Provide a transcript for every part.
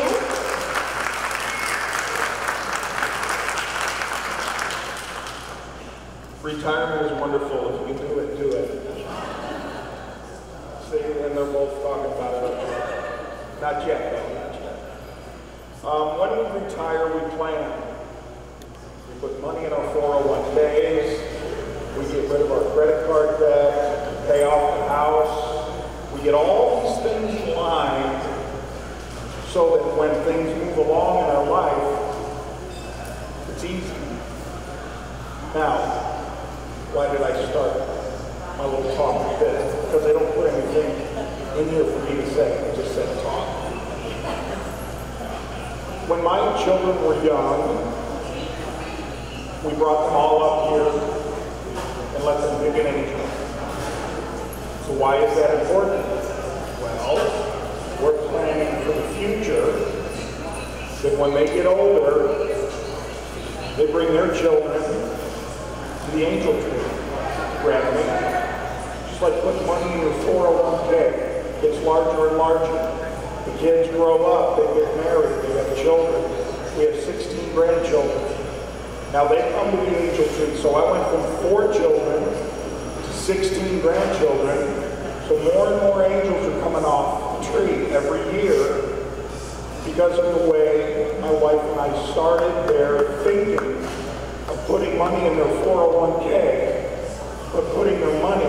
his. Retirement is wonderful. If you can do it, do it. See, and they're both talking about it. Not yet, though, not yet. Um, when we retire, we plan. We put money in our 401ks. We get rid of our credit card debt, pay off the house. We get all these things in line so that when things move along in our life, easy. Now, why did I start my little talk with this? Because they don't put anything in here for me to say. I just said talk. When my children were young, we brought them all up here and let them pick an angel. So why is that important? Well, we're planning for the future that when they get older, they bring their children to the angel tree, me. Just like putting money in your 401k, it gets larger and larger. The kids grow up, they get married, they have children. We have 16 grandchildren. Now they come to the angel tree, so I went from four children to 16 grandchildren. So more and more angels are coming off the tree every year because of the way my wife and I started money in their 401k, but putting their money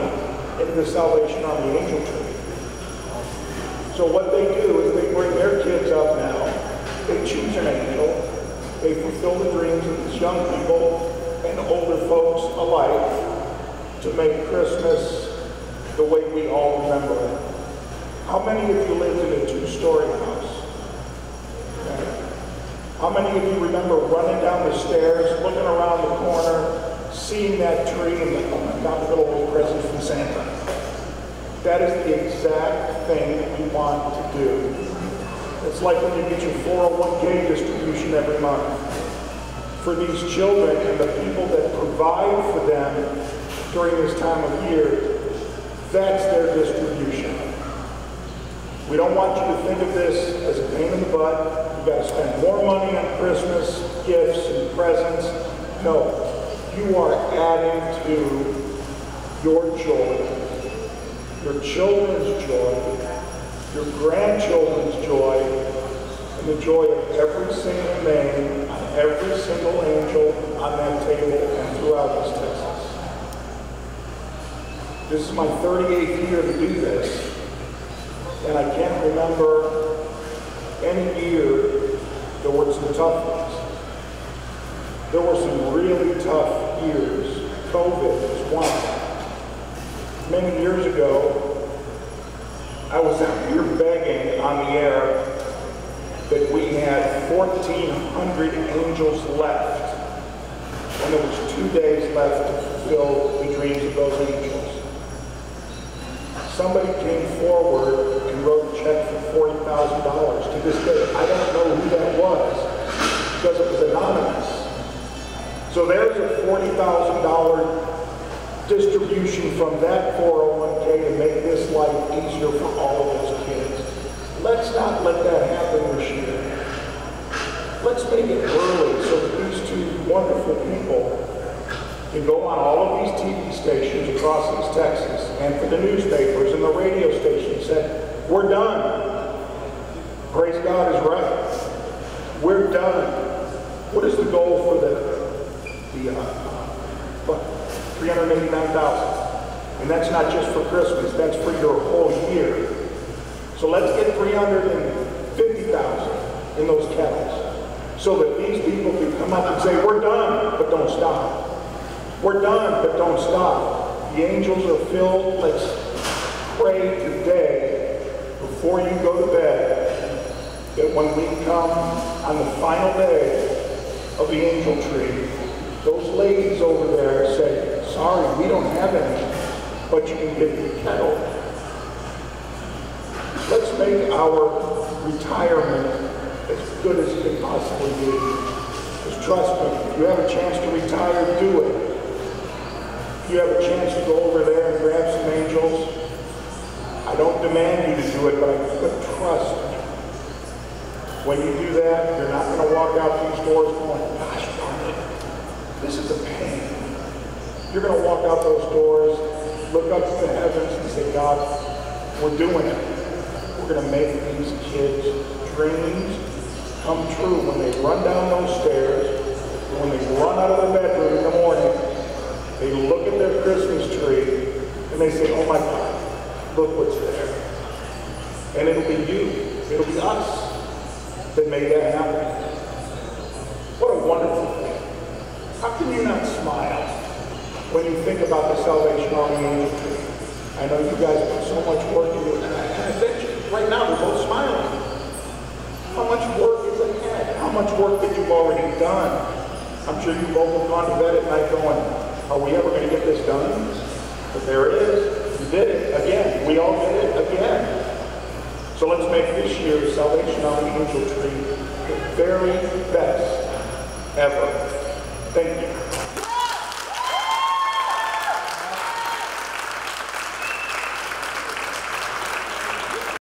into the Salvation Army Angel Tree. So what they do is they bring their kids up now, they choose an angel, they fulfill the dreams of these young people and older folks alike to make Christmas the way we all remember it. How many of you lived in a two-story house? How many of you remember running down the stairs, looking around the corner, seeing that tree and like, oh my God, all the presents from Santa? That is the exact thing that we want to do. It's like when you get your 401k distribution every month. For these children and the people that provide for them during this time of year, that's their distribution. We don't want you to think of this as a pain in the butt. You've got to spend more money on Christmas, gifts, and presents. No, you are adding to your joy, your children's joy, your grandchildren's joy, and the joy of every single man, every single angel on that table and throughout this Texas. This is my 38th year to do this, and I can't remember any year there were some tough ones. There were some really tough years. COVID was one. Many years ago, I was out here begging on the air that we had 1,400 angels left, and there was two days left to fulfill the dreams of those angels. Somebody came forward and wrote a check for $40,000. To this day, I don't know who that was because it was anonymous. So there's a $40,000 distribution from that 401k to make this life easier for all of those kids. Let's not let that happen this year. Let's make it early so that these two wonderful people can go on all of these TV stations across East Texas and for the newspapers and the radio stations said, we're done. Praise God is right. We're done. What is the goal for the, the uh, what, 389,000? And that's not just for Christmas, that's for your whole year. So let's get 350,000 in those kettles so that these people can come up and say, we're done, but don't stop. We're done, but don't stop. The angels are filled. Let's pray today before you go to bed that when we come on the final day of the angel tree, ladies over there say, sorry, we don't have any, but you can get the kettle. Let's make our retirement as good as it can possibly be. Because trust me, if you have a chance to retire, do it. If you have a chance to go over there and grab some angels, I don't demand you to do it, but I put trust When you do that, you're not going to walk out these doors going, gosh this is a pain. You're going to walk out those doors, look up to the heavens and say, God, we're doing it. We're going to make these kids' dreams come true when they run down those stairs, when they run out of their bedroom in the morning, they look at their Christmas tree and they say, oh my God, look what's there. And it'll be you, it'll be us that made that happen. What a wonderful thing. You not smile when you think about the Salvation Army I know you guys put so much work into it, and I, bet you right now we're both smiling. How much work is ahead? How much work that you've already done? I'm sure you both have gone to bed at night going, are we ever going to get this done? But there it is. You did it again. We all did it again. So let's make this year's Salvation Army Angel Tree the very best ever.